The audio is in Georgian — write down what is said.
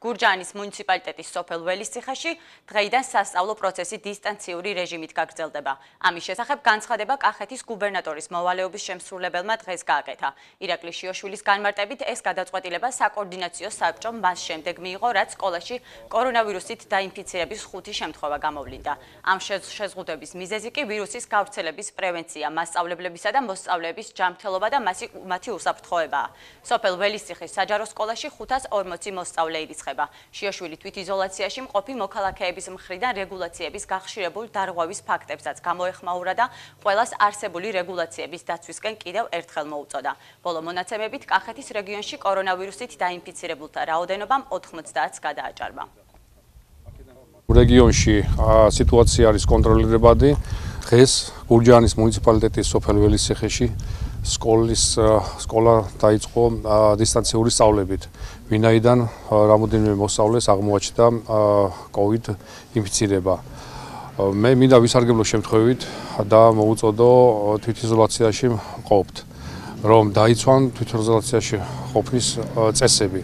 გურჯაანის მუნიციპალიტეტის სოფელ ველისციხეში დღეიდან სასწავლო პროცესი დისტანციური რეჟიმით გაგრძელდება. ამის შესახებ განცხადება კახეთის გუბერნატორის მოვალეობის შემსრულებელმა დღეს გააკეთა. ირაკლი შიოშვილის განმარტებით ეს გადაწყვეტილება საკოორდინაციო საბჭომ მას შემდეგ მიიღო, რაც სკოლაში კორონავირუსით დაინფიცირების ხუთი შემთხვევა გამოვლინდა. ამ შეზღუდვების მიზეზი კი ვირუსის გავრცელების პრევენცია, მასწავლებლებისა და მოსწავლეების ჯანმრთელობა და მათი უსაფრთხოებაა. სოფელ ველისციხის საჯარო სკოლაში 540 მოსწავლე ირიცხება. იხება. შიოშვილი თვითიზოლაციაში მყოფი მოქალაქეების მხრიდან რეგულაციების გახშირებულ დარღვევის ფაქტებსაც გამოეხმაურა და ყოველას არსებული რეგულაციების დაცვისკენ კიდევ ერთხელ მოუწოდა. ბოლო მონაცემებით კახეთის რეგიონში კორონავირუსით დაინფიცირებულთა რაოდენობამ 90-ს გადააჭარბა. რეგიონში სიტუაცია არის კონტროლირებადი. დღეს გურჯაანის მუნიციპალიტეტის სოფელ ველისციხეში სკოლის სკოლა დაიწყო დისტანციური სწავლებით. ვინაიდან რამოდენიმე მოსწავლეს აღმოაჩნდა COVID ინფიცირება. მე მინდა ვისარგებლო შემთხვევით და მოუწოდო თვითიზოლაციაში ყოფთ, რომ დაიცვან თვითიზოლაციაში ყოფნის წესები.